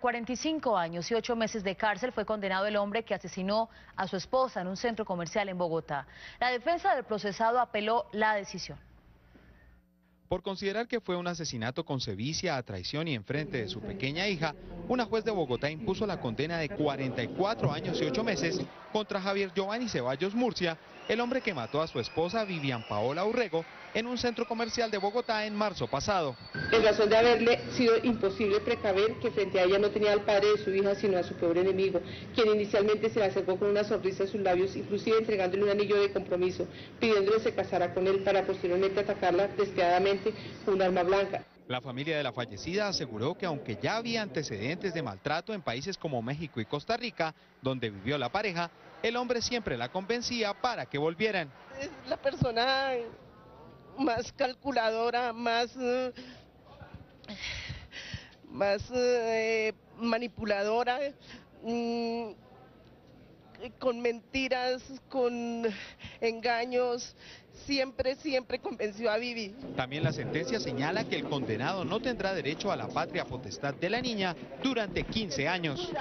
45 años y 8 meses de cárcel fue condenado el hombre que asesinó a su esposa en un centro comercial en Bogotá. La defensa del procesado apeló la decisión. Por considerar que fue un asesinato con sevicia, a traición y en frente de su pequeña hija, una juez de Bogotá impuso la condena de 44 años y 8 meses contra Javier Giovanni Ceballos Murcia, el hombre que mató a su esposa Vivian Paola Urrego en un centro comercial de Bogotá en marzo pasado. En razón de haberle sido imposible precaver que frente a ella no tenía al padre de su hija, sino a su peor enemigo, quien inicialmente se le acercó con una sonrisa en sus labios, inclusive entregándole un anillo de compromiso, pidiéndole se casara con él para posteriormente atacarla despiadadamente con un arma blanca. La familia de la fallecida aseguró que aunque ya había antecedentes de maltrato en países como México y Costa Rica, donde vivió la pareja, el hombre siempre la convencía para que volvieran. Es la persona más calculadora, más, eh, más eh, manipuladora, mm, con mentiras, con engaños, siempre, siempre convenció a Vivi. También la sentencia señala que el condenado no tendrá derecho a la patria potestad de la niña durante 15 años.